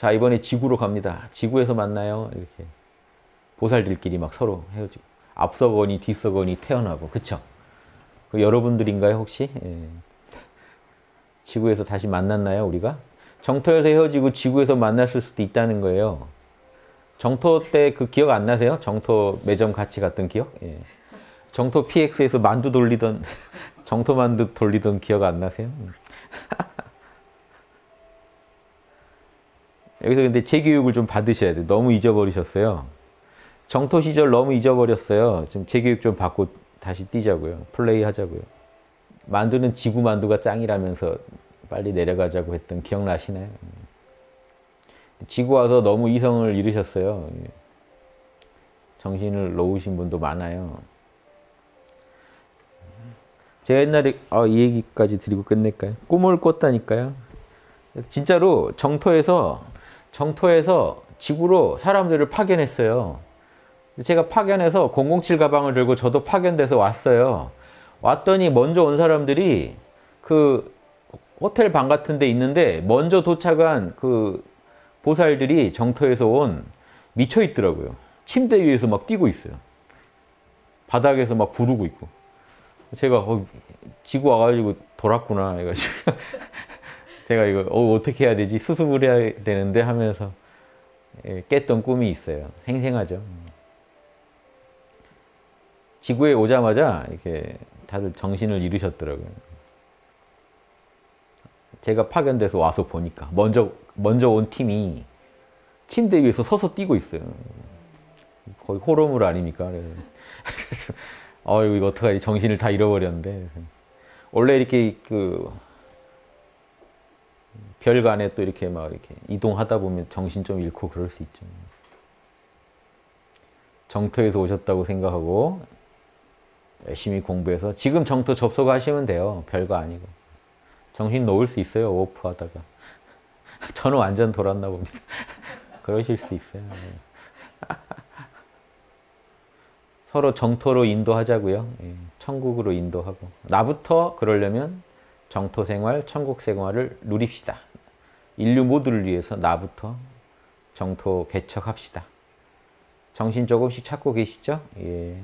자 이번에 지구로 갑니다. 지구에서 만나요. 이렇게 보살들끼리 막 서로 헤어지고 앞서거니 뒤서거니 태어나고 그쵸? 그 여러분들인가요 혹시? 예. 지구에서 다시 만났나요 우리가? 정토에서 헤어지고 지구에서 만났을 수도 있다는 거예요. 정토 때 그 기억 안 나세요? 정토 매점 같이 갔던 기억? 예. 정토 PX에서 만두 돌리던 정토 만두 돌리던 기억 안 나세요? 여기서 근데 재교육을 좀 받으셔야 돼요. 너무 잊어버리셨어요. 정토 시절 너무 잊어버렸어요. 좀 재교육 좀 받고 다시 뛰자고요. 플레이 하자고요. 만두는 지구 만두가 짱이라면서 빨리 내려가자고 했던 기억나시나요? 지구 와서 너무 이성을 잃으셨어요. 정신을 놓으신 분도 많아요. 제가 옛날에 아, 이 얘기까지 드리고 끝낼까요? 꿈을 꿨다니까요. 진짜로 정토에서 정토에서 지구로 사람들을 파견했어요. 제가 파견해서 007 가방을 들고 저도 파견돼서 왔어요. 왔더니 먼저 온 사람들이 그 호텔 방 같은 데 있는데 먼저 도착한 그 보살들이 정토에서 온 미쳐 있더라고요. 침대 위에서 막 뛰고 있어요. 바닥에서 막 구르고 있고. 제가 어, 지구 와가지고 돌았구나 해가지고 제가 이거 어, 떻게 해야 되지 수습을 해야 되는데 하면서 예, 깼던 꿈이 있어요. 생생하죠. 지구에 오자마자 이렇게 다들 정신을 잃으셨더라고요. 제가 파견돼서 와서 보니까 먼저 먼저 온 팀이 침대 위에서 서서 뛰고 있어요. 거의 호러물 아닙니까? 그래서 어 이거 어떡하지 정신을 다 잃어버렸는데 원래 이렇게 그 별간에 또 이렇게 막 이렇게 이동하다 보면 정신 좀 잃고 그럴 수 있죠. 정토에서 오셨다고 생각하고 열심히 공부해서 지금 정토 접속하시면 돼요. 별거 아니고. 정신 놓을 수 있어요. 오프 하다가. 저는 완전 돌았나 봅니다. 그러실 수 있어요. 서로 정토로 인도하자고요. 예, 천국으로 인도하고. 나부터 그러려면 정토 생활, 천국 생활을 누립시다. 인류 모두를 위해서 나부터 정토 개척합시다. 정신 조금씩 찾고 계시죠? 예.